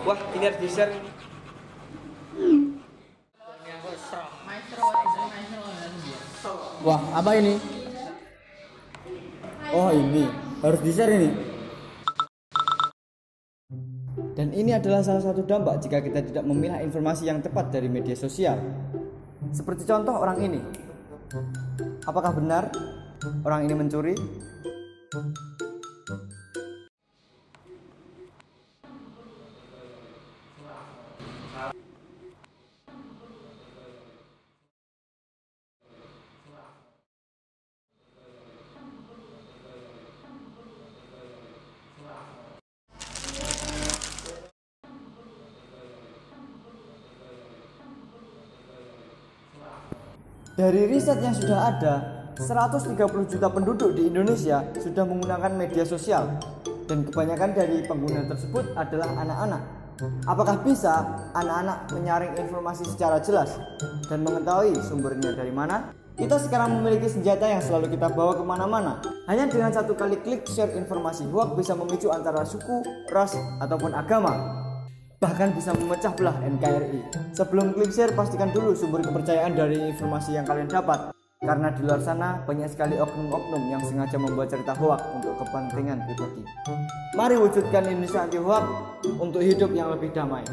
Wah, ini harus di-share. Wah, apa ini? Oh, ini. Harus di-share ini. Dan ini adalah salah satu dampak jika kita tidak memilah informasi yang tepat dari media sosial. Seperti contoh orang ini. Apakah benar orang ini mencuri? Dari riset yang sudah ada, 130 juta penduduk di Indonesia sudah menggunakan media sosial dan kebanyakan dari pengguna tersebut adalah anak-anak. Apakah bisa anak-anak menyaring informasi secara jelas dan mengetahui sumbernya dari mana? Kita sekarang memiliki senjata yang selalu kita bawa ke mana-mana. Hanya dengan satu kali klik share informasi hoax bisa memicu antara suku, ras, ataupun agama bahkan bisa memecah belah NKRI. Sebelum klik share, pastikan dulu sumber kepercayaan dari informasi yang kalian dapat. Karena di luar sana banyak sekali oknum-oknum yang sengaja membuat cerita hoak untuk kepentingan pribadi. Mari wujudkan Indonesia anti hoak untuk hidup yang lebih damai.